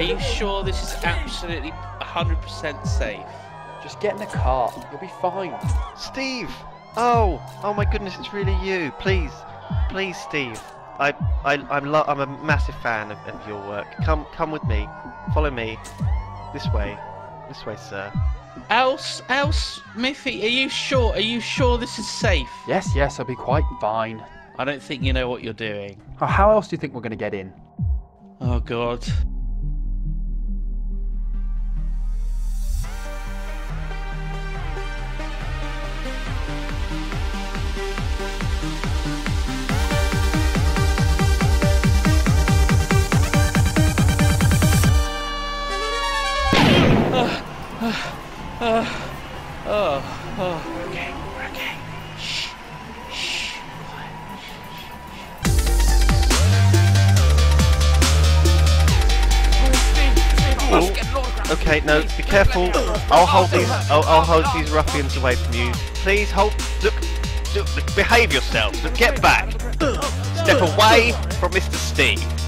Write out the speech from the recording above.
Are you sure this is absolutely 100% safe? Just get in the car. You'll be fine. Steve! Oh, oh my goodness, it's really you. Please, please, Steve. I, I, I'm, lo- I'm a massive fan of, of your work. Come, come with me. Follow me. This way, this way, sir. Else, else, Miffy, are you sure? Are you sure this is safe? Yes, yes, I'll be quite fine. I don't think you know what you're doing. Oh, how else do you think we're going to get in? Oh God. Oh, oh, okay, we're okay. Okay, no, be careful. I'll hold these. I'll, I'll hold these ruffians away from you. Please hold. Look, look, behave yourselves. Look, get back. Step away from Mr. Steve.